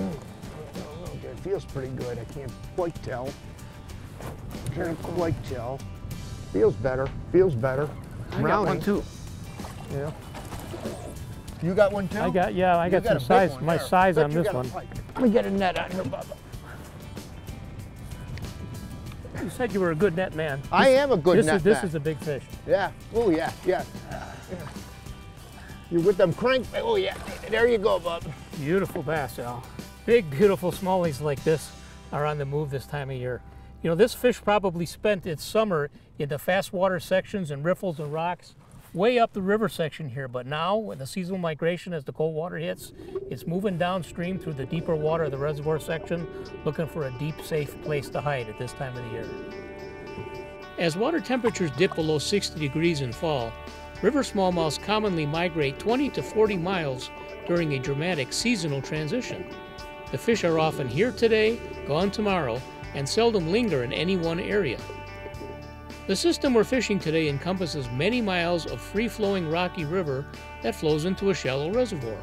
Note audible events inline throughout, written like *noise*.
It feels pretty good. I can't quite tell. I can't quite tell. Feels better. Feels better. I got one too. Yeah. You got one too? I got yeah, I got, got some size, my there. size Bet on this one. pike. Let me get a net on here, Bubba. You said you were a good net man. I am a good this net is this man. is a big fish. Yeah. Oh yeah. Yeah. You're with them crank? Oh yeah. There you go, bub. Beautiful bass, Al. Big, beautiful smallies like this are on the move this time of year. You know, this fish probably spent its summer in the fast water sections and riffles and rocks way up the river section here, but now with the seasonal migration as the cold water hits, it's moving downstream through the deeper water of the reservoir section, looking for a deep, safe place to hide at this time of the year. As water temperatures dip below 60 degrees in fall, river smallmouths commonly migrate 20 to 40 miles during a dramatic seasonal transition. The fish are often here today, gone tomorrow, and seldom linger in any one area. The system we're fishing today encompasses many miles of free flowing rocky river that flows into a shallow reservoir.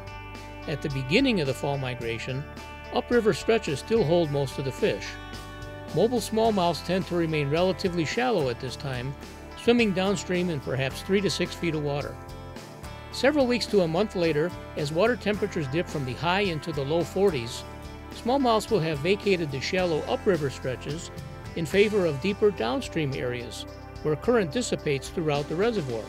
At the beginning of the fall migration, upriver stretches still hold most of the fish. Mobile smallmouths tend to remain relatively shallow at this time, swimming downstream in perhaps 3 to 6 feet of water. Several weeks to a month later, as water temperatures dip from the high into the low 40s, smallmouths will have vacated the shallow upriver stretches in favor of deeper downstream areas where current dissipates throughout the reservoir.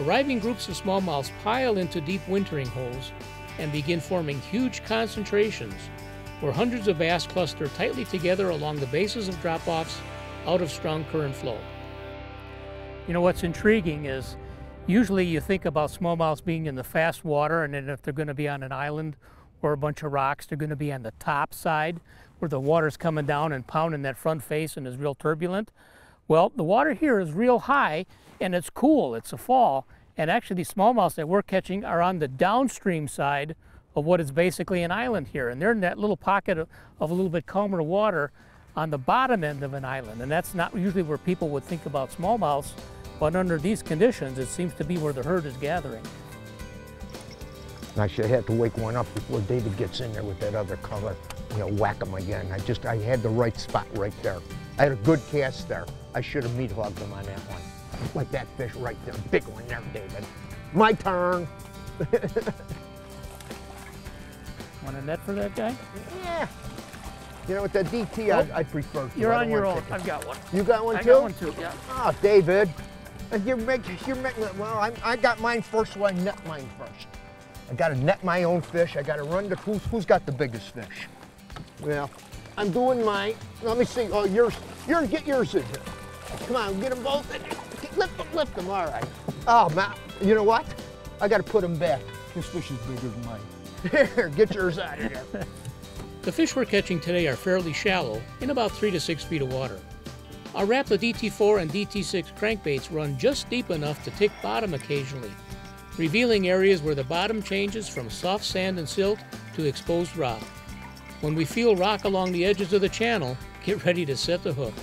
Arriving groups of smallmouths pile into deep wintering holes and begin forming huge concentrations where hundreds of bass cluster tightly together along the bases of drop-offs out of strong current flow. You know what's intriguing is usually you think about smallmouths being in the fast water and then if they're going to be on an island or a bunch of rocks, they're going to be on the top side where the water's coming down and pounding that front face and is real turbulent. Well, the water here is real high and it's cool, it's a fall, and actually these smallmouths that we're catching are on the downstream side of what is basically an island here. And they're in that little pocket of, of a little bit calmer water on the bottom end of an island. And that's not usually where people would think about smallmouths, but under these conditions, it seems to be where the herd is gathering. I should have to wake one up before David gets in there with that other color. You know, whack him again. I just, I had the right spot right there. I had a good cast there. I should have meat hogged him on that one. Like that fish right there. Big one there, David. My turn. *laughs* Want a net for that guy? Yeah. You know, with that DT, I, I prefer. to. You're on your own. I've got one. You got one I too? I got one too, yeah. Oh, David. You're making, you're making, well, I'm, I got mine first, so I net mine first. I got to net my own fish. I got to run to who's, who's got the biggest fish. Well, I'm doing my. Let me see. Oh, yours, yours, get yours in here. Come on, get them both in. Lift them, lift them. All right. Oh, man, you know what? I got to put them back. This fish is bigger than mine. Here, get yours out of here. The fish we're catching today are fairly shallow, in about 3 to 6 feet of water. Our Rapala DT4 and DT6 crankbaits run just deep enough to tick bottom occasionally, revealing areas where the bottom changes from soft sand and silt to exposed rock. When we feel rock along the edges of the channel, get ready to set the hook.